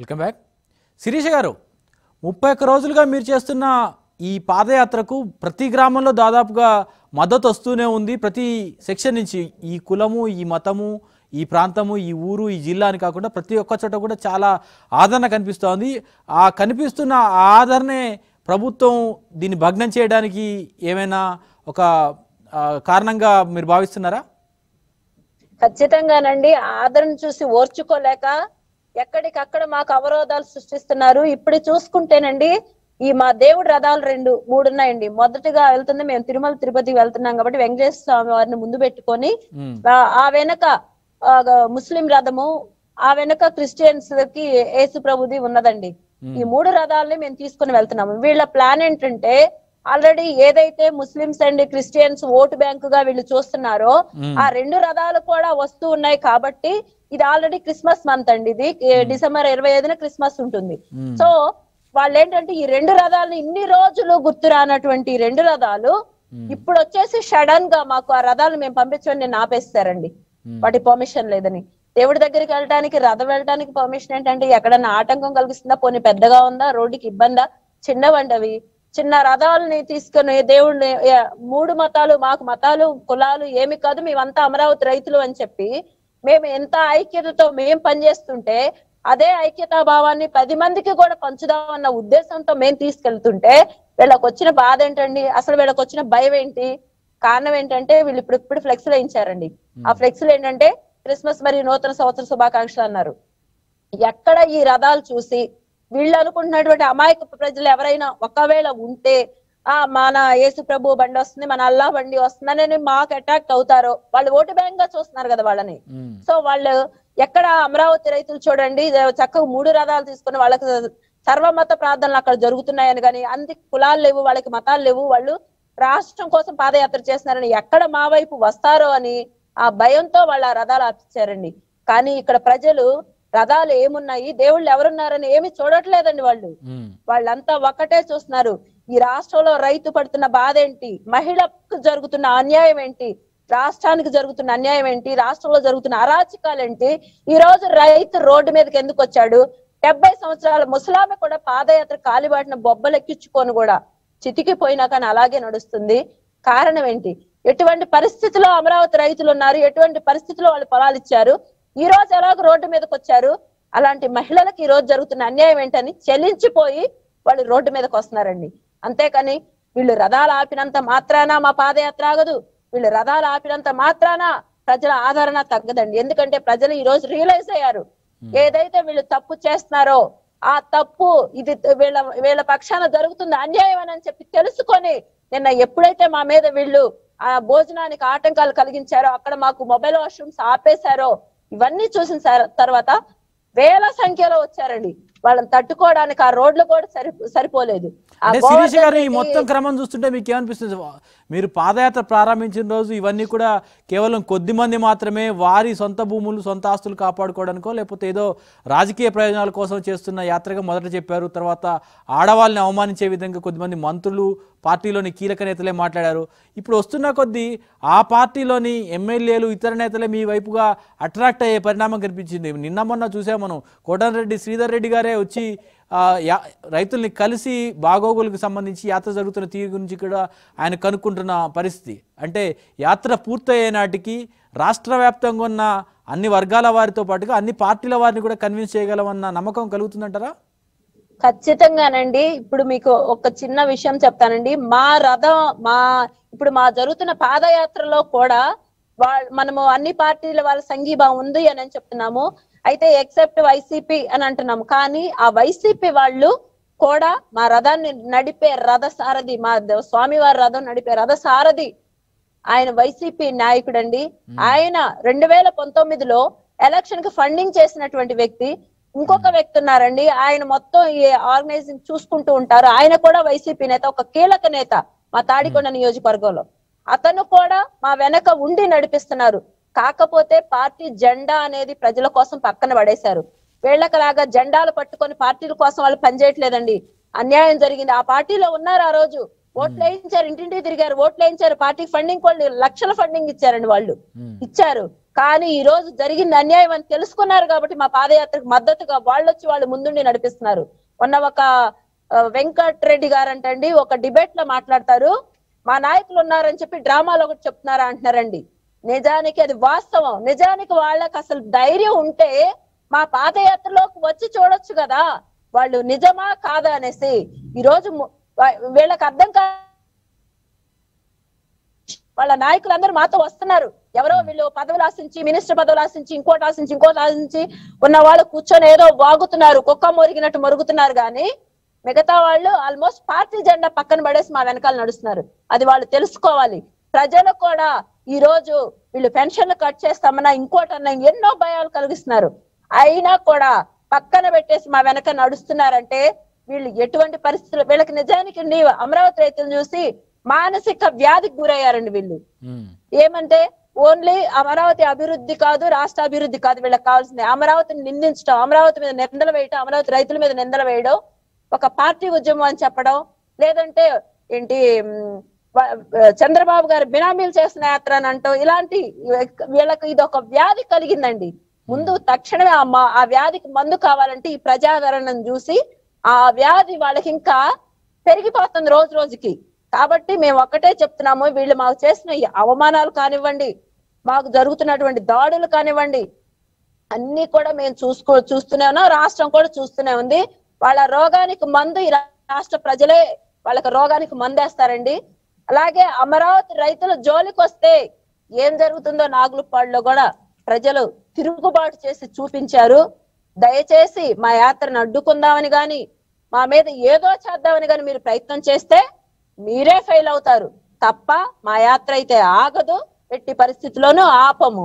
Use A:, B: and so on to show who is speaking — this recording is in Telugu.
A: Welcome back. శిరీష గారు ముప్పై ఒక్క రోజులుగా మీరు చేస్తున్న ఈ పాదయాత్రకు ప్రతి గ్రామంలో దాదాపుగా మద్దతు వస్తూనే ఉంది. ప్రతి సెక్షన్ నుంచి ఈ కులము ఈ మతము ఈ ప్రాంతము ఈ ఊరు ఈ జిల్లా అని కాకుండా ప్రతి ఒక్క చోట కూడా చాలా ఆదరణ కనిపిస్తోంది. ఆ కనిపిస్తున్న ఆ ఆదరణే ప్రభుత్వం దీన్ని భగ్నం చేయడానికి ఏమైనా ఒక కారణంగా మీరు భావిస్తున్నారా?
B: ఖచ్చితంగానండి. ఆదరణ చూసి ఓర్చుకోలేక ఎక్కడికక్కడ మాకు అవరోధాలు సృష్టిస్తున్నారు. ఇప్పుడు చూసుకుంటేనండి ఈ మా దేవుడి రథాలు రెండు మూడు ఉన్నాయండి. మొదటిగా వెళ్తుంది మేము తిరుమల తిరుపతి వెళ్తున్నాం కాబట్టి వెంకటేశ్వర స్వామి వారిని ముందు పెట్టుకొని ఆ- వెనక ముస్లిం రథము ఆ వెనక క్రిస్టియన్స్కి యేసు ప్రభుది ఉన్నదండి. ఈ మూడు రథాలని మేము తీసుకుని వెళ్తున్నాము. వీళ్ళ ప్లాన్ ఏంటంటే ఆల్రెడీ ఏదైతే Muslims and Christians vote bank గా వీళ్ళు చూస్తున్నారో ఆ రెండు రథాలు కూడా వస్తూ ఉన్నాయి కాబట్టి ఇది ఆల్రెడీ క్రిస్మస్ మంత్ అండి. ఇది డిసెంబర్ ఇరవై ఐదున క్రిస్మస్ ఉంటుంది. సో వాళ్ళు ఏంటంటే ఈ రెండు రథాలను ఇన్ని రోజులు గుర్తు రానటువంటి రెండు రథాలు ఇప్పుడు వచ్చేసి సడన్గా మాకు ఆ రథాలు మేము పంపించమని నేను ఆపేస్తారండి. వాటి పర్మిషన్ లేదని. దేవుడి దగ్గరికి వెళ్ళడానికి రథం వెళ్ళడానికి పర్మిషన్ ఏంటంటే ఎక్కడన్నా ఆటంకం కలిగిస్తుందా పోనీ పెద్దగా ఉందా రోడ్డుకి ఇబ్బందా? చిన్నవండి అవి చిన్న రథాలని తీసుకొని దేవుడిని మూడు మతాలు మాకు మతాలు కులాలు ఏమి కాదు మేమంతా అమరావతి రైతులు అని చెప్పి మేము ఎంత ఐక్యతతో మేము పనిచేస్తుంటే అదే ఐక్యతా భావాన్ని పది మందికి కూడా పంచుదామన్న ఉద్దేశంతో మేము తీసుకెళ్తుంటే వీళ్ళకి వచ్చిన బాధ ఏంటండి? అసలు వీళ్ళకి వచ్చిన భయం ఏంటి? కారణం ఏంటంటే వీళ్ళు ఇప్పుడు ఇప్పుడు ఫ్లెక్స్ వేయించారండి. ఆ ఫ్లెక్స్లు ఏంటంటే క్రిస్మస్ మరియు నూతన సంవత్సర శుభాకాంక్షలు అన్నారు. ఎక్కడ ఈ రథాలు చూసి వీళ్ళు అనుకుంటున్నటువంటి అమాయక ప్రజలు ఎవరైనా ఒకవేళ ఉంటే ఆ మన యేసు ప్రభు బండి వస్తుంది మన అల్లా బండి వస్తుందని మాకు అటాక్ అవుతారో వాళ్ళు ఓటు బ్యాంక్గా చూస్తున్నారు కదా వాళ్ళని. సో వాళ్ళు ఎక్కడ అమరావతి రైతులు చూడండి చక్కగా మూడు రథాలు తీసుకుని వాళ్ళకి సర్వమత ప్రార్థనలు అక్కడ జరుగుతున్నాయని కానీ అంది కులాలు లేవు వాళ్ళకి మతాలు లేవు వాళ్ళు రాష్ట్రం కోసం పాదయాత్ర చేస్తున్నారని ఎక్కడ మా వైపు వస్తారో అని ఆ భయంతో వాళ్ళు ఆ రథాలు ఆపించారండి కానీ ఇక్కడ ప్రజలు రథాలు ఏమున్నాయి? దేవుళ్ళు ఎవరున్నారని ఏమి చూడట్లేదండి వాళ్ళు. వాళ్ళంతా ఒక్కటే చూస్తున్నారు. ఈ రాష్ట్రంలో రైతు పడుతున్న బాధ ఏంటి? మహిళకు జరుగుతున్న అన్యాయం ఏంటి? రాష్ట్రానికి జరుగుతున్న అన్యాయం ఏంటి? రాష్ట్రంలో జరుగుతున్న అరాచకాలు ఏంటి? ఈ రోజు రైతు రోడ్డు మీదకి ఎందుకు వచ్చాడు? డెబ్బై సంవత్సరాల ముసలామె కూడా పాదయాత్ర కాలిబాటిన బొబ్బలెక్కించుకొని కూడా చితికిపోయినా కానీ అలాగే నడుస్తుంది. కారణం ఏంటి? ఎటువంటి పరిస్థితిలో అమరావతి రైతులు ఉన్నారు? ఎటువంటి పరిస్థితిలో వాళ్ళు పొలాలు ఇచ్చారు? ఈ రోజు ఎలాగో రోడ్డు మీదకి వచ్చారు? అలాంటి మహిళలకు ఈ రోజు జరుగుతున్న అన్యాయం ఏంటని చెల్లించిపోయి వాళ్ళు రోడ్డు మీదకి వస్తున్నారండి. అంతేకాని వీళ్ళు రథాలు ఆపినంత మాత్రాన మా పాదయాత్ర ఆగదు. వీళ్ళు రథాలు ఆపినంత మాత్రాన ప్రజల ఆదరణ తగ్గదండి. ఎందుకంటే ప్రజలు ఈ రోజు రియలైజ్ అయ్యారు. ఏదైతే వీళ్ళు తప్పు చేస్తున్నారో ఆ తప్పు ఇది వీళ్ళ వీళ్ళ పక్షాన జరుగుతుంది అన్యాయం అని చెప్పి తెలుసుకొని నిన్న ఎప్పుడైతే మా మీద వీళ్ళు ఆ భోజనానికి ఆటంకాలు కలిగించారో అక్కడ మాకు మొబైల్ వాష్రూమ్స్ ఆపేశారో ఇవన్నీ చూసిన తర్వాత వేల సంఖ్యలో వచ్చారండి. వాళ్ళని తట్టుకోవడానికి ఆ రోడ్లు కూడా సరి సరిపోలేదు.
A: శిరీష గారు ఈ
B: రెడ్డి-
A: మొత్తం క్రమం చూస్తుంటే మీకు ఏమనిపిస్తుంది మీరు పాదయాత్ర ప్రారంభించిన రోజు ఇవన్నీ కూడా కేవలం కొద్ది మంది మాత్రమే వారి సొంత భూములు సొంత ఆస్తులు కాపాడుకోవడానికో లేకపోతే ఏదో రాజకీయ ప్రయోజనాల కోసం చేస్తున్న యాత్రగా మొదట చెప్పారు. తర్వాత ఆడవాళ్ళని అవమానించే విధంగా కొద్దిమంది మంత్రులు పార్టీలోని కీలక నేతలే మాట్లాడారు. ఇప్పుడు వస్తున్న కొద్దీ ఆ పార్టీలోని ఎమ్మెల్యేలు ఇతర నేతలే మీ వైపుగా అట్రాక్ట్ అయ్యే పరిణామం కనిపించింది. నిన్న మొన్న చూసాం మనం. కోటంరెడ్డి శ్రీధర్ రెడ్డి గారే వచ్చి రైతుల్ని కలిసి బాగోగులకు సంబంధించి యాత్ర జరుగుతున్న తీరు గురించి కూడా ఆయన కనుక్కుంటున్న పరిస్థితి. అంటే యాత్ర పూర్తయ్యే నాటికి రాష్ట్ర వ్యాప్తంగా ఉన్న అన్ని వర్గాల వారితో పాటుగా అన్ని పార్టీల వారిని కూడా కన్విన్స్ చేయగలమన్న నమ్మకం కలుగుతుందంటారా?
B: ఖచ్చితంగానండి. ఇప్పుడు మీకు ఒక చిన్న విషయం చెప్తానండి. మా రథం మా ఇప్పుడు మా జరుగుతున్న పాదయాత్రలో కూడా మనము అన్ని పార్టీల వాళ్ళ సంఘీభావం ఉంది అని చెప్తున్నాము. అయితే ఎక్సెప్ట్ వైసీపీ అని అంటున్నాము. కానీ ఆ వైసీపీ వాళ్ళు కూడా మా రథాన్ని నడిపే రథ సారథి మా స్వామివారి రథం నడిపే రథ సారథి ఆయన వైసీపీ నాయకుడండి. ఆయన రెండు వేల పంతొమ్మిదిలో ఎలక్షన్కి ఫండింగ్ చేసినటువంటి వ్యక్తి. ఇంకొక వ్యక్తి ఉన్నారండి. ఆయన మొత్తం ఈ ఆర్గనైజింగ్ చూసుకుంటూ ఉంటారు. ఆయన కూడా వైసీపీ నేత ఒక కీలక నేత మా తాడికొండ నియోజకవర్గంలో. అతను కూడా మా వెనక ఉండి నడిపిస్తున్నారు. కాకపోతే పార్టీ జెండా అనేది ప్రజల కోసం పక్కన పడేశారు. వీళ్ళకలాగా జెండాలు పట్టుకొని పార్టీల కోసం వాళ్ళు పనిచేయట్లేదండి. అన్యాయం జరిగింది. ఆ పార్టీలో ఉన్నారు ఆ రోజు. ఓట్లు వేయించారు ఇంటింటికి తిరిగారు. ఓట్లు వేయించారు. పార్టీ ఫండింగ్ వాళ్ళు లక్షల ఫండింగ్ ఇచ్చారండి వాళ్ళు. ఇచ్చారు. కానీ ఈ రోజు జరిగింది అన్యాయం అని తెలుసుకున్నారు కాబట్టి మా పాదయాత్రకు మద్దతుగా వాళ్ళు వచ్చి వాళ్ళు ముందుండి నడిపిస్తున్నారు. మొన్న ఒక వెంకట్ రెడ్డి గారంటండి ఒక డిబేట్లో మాట్లాడతారు. మా నాయకులు ఉన్నారని చెప్పి డ్రామాలో ఒకటి చెప్తున్నారా అంటున్నారండి. నిజానికి అది వాస్తవం. నిజానికి వాళ్ళకి అసలు ధైర్యం ఉంటే మా పాదయాత్రలోకి వచ్చి చూడొచ్చు కదా. వాళ్ళు నిజమా కాదా అనేసి ఈ రోజు వీళ్ళకి అర్థం కా వాళ్ళ నాయకులందరూ మాతో వస్తున్నారు. ఎవరో వీళ్ళు పదవులు ఆశించి మినిస్టర్ పదవులు ఆశించి ఇంకోటి ఆశించి ఇంకోటి ఆశించి ఉన్న వాళ్ళు కూర్చొని ఏదో వాగుతున్నారు కుక్క మొరిగినట్టు మరుగుతున్నారు కానీ మిగతా వాళ్ళు ఆల్మోస్ట్ పార్టీ జెండా పక్కన పడేసి మా వెనకాల నడుస్తున్నారు. అది వాళ్ళు తెలుసుకోవాలి. ప్రజలు కూడా ఈ రోజు వీళ్ళు పెన్షన్లు కట్ చేస్తామన్నా ఇంకోటన్నా ఎన్నో భయాలు కలిగిస్తున్నారు. అయినా కూడా పక్కన పెట్టేసి మా వెనక నడుస్తున్నారంటే వీళ్ళు ఎటువంటి పరిస్థితులు వీళ్ళకి నిజానికి అమరావతి రైతులు చూసి మానసిక వ్యాధికి గురయ్యారండి వీళ్ళు. ఏమంటే ఓన్లీ అమరావతి అభివృద్ధి కాదు రాష్ట్ర అభివృద్ధి కాదు వీళ్ళకి కావాల్సింది. అమరావతిని నిందించడం అమరావతి మీద నిందలు వేయడం అమరావతి రైతుల మీద నిందలు వేయడం ఒక పార్టీ ఉద్యమం అని చెప్పడం లేదంటే ఏంటి చంద్రబాబు గారు బినామీలు చేసిన యాత్ర అని అంటూ ఇలాంటి వీళ్ళకి ఇది ఒక వ్యాధి కలిగిందండి. ముందు తక్షణమే ఆ వ్యాధికి మందు కావాలంటే ఈ ప్రజాదరణను చూసి ఆ వ్యాధి వాళ్ళకి ఇంకా పెరిగిపోతుంది రోజు రోజుకి. కాబట్టి మేము ఒక్కటే చెప్తున్నాము వీళ్ళు మాకు చేసిన ఈ అవమానాలు కానివ్వండి మాకు జరుగుతున్నటువంటి దాడులు కానివ్వండి అన్ని కూడా మేము చూసుకో చూస్తూనే ఉన్నాం రాష్ట్రం కూడా చూస్తూనే ఉంది. వాళ్ళ రోగానికి మందు ఈ రాష్ట్ర ప్రజలే వాళ్ళకి రోగానికి మందేస్తారండి. అలాగే అమరావతి రైతుల జోలికి వస్తే ఏం జరుగుతుందో నాగులపాడులో కూడా ప్రజలు తిరుగుబాటు చేసి చూపించారు. దయచేసి మా యాత్రను అడ్డుకుందామని గాని మా మీద ఏదో చేద్దామని గాని మీరు ప్రయత్నం చేస్తే మీరే ఫెయిల్ అవుతారు. తప్ప మా యాత్ర అయితే ఆగదు. ఎట్టి పరిస్థితిలోనూ ఆపము.